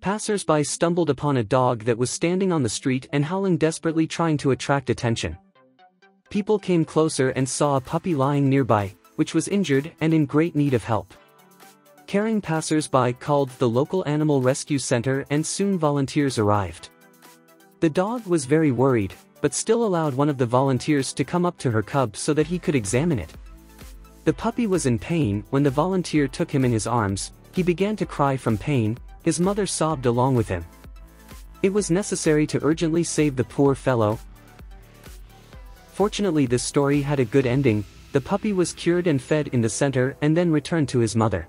Passers-by stumbled upon a dog that was standing on the street and howling desperately trying to attract attention. People came closer and saw a puppy lying nearby, which was injured and in great need of help. Caring passers-by called the local animal rescue center and soon volunteers arrived. The dog was very worried, but still allowed one of the volunteers to come up to her cub so that he could examine it. The puppy was in pain when the volunteer took him in his arms, he began to cry from pain, his mother sobbed along with him. It was necessary to urgently save the poor fellow. Fortunately this story had a good ending, the puppy was cured and fed in the center and then returned to his mother.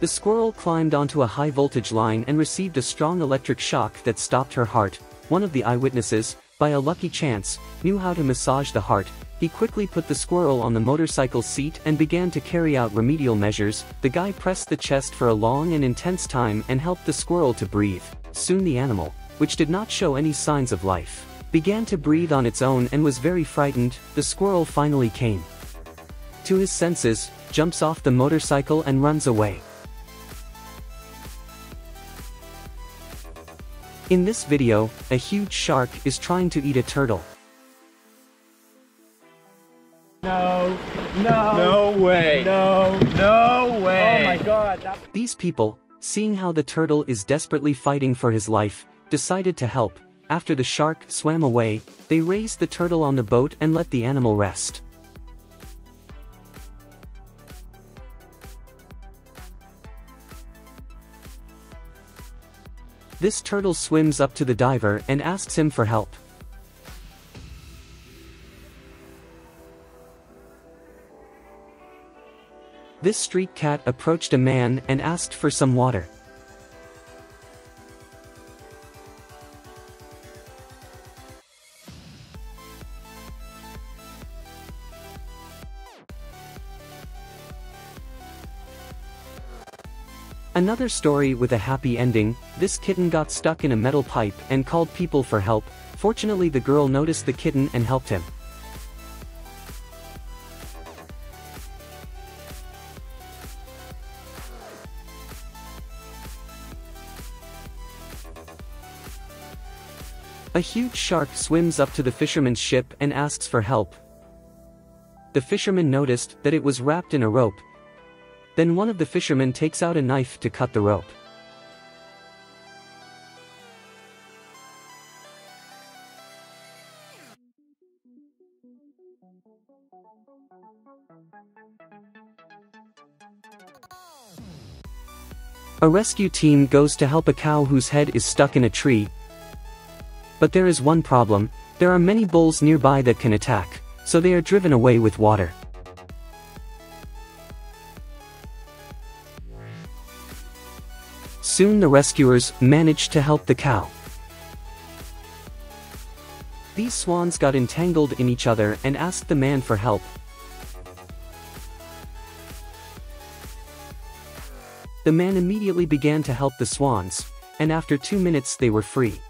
The squirrel climbed onto a high-voltage line and received a strong electric shock that stopped her heart. One of the eyewitnesses, by a lucky chance, knew how to massage the heart. He quickly put the squirrel on the motorcycle seat and began to carry out remedial measures. The guy pressed the chest for a long and intense time and helped the squirrel to breathe. Soon the animal, which did not show any signs of life, began to breathe on its own and was very frightened. The squirrel finally came to his senses, jumps off the motorcycle and runs away. In this video, a huge shark is trying to eat a turtle. No, no, No way. no, No way. Oh my god. That... These people, seeing how the turtle is desperately fighting for his life, decided to help. After the shark swam away, they raised the turtle on the boat and let the animal rest. This turtle swims up to the diver and asks him for help. This street cat approached a man and asked for some water. Another story with a happy ending, this kitten got stuck in a metal pipe and called people for help, fortunately the girl noticed the kitten and helped him. A huge shark swims up to the fisherman's ship and asks for help. The fisherman noticed that it was wrapped in a rope. Then one of the fishermen takes out a knife to cut the rope. A rescue team goes to help a cow whose head is stuck in a tree. But there is one problem, there are many bulls nearby that can attack, so they are driven away with water. Soon the rescuers managed to help the cow. These swans got entangled in each other and asked the man for help. The man immediately began to help the swans, and after two minutes they were free.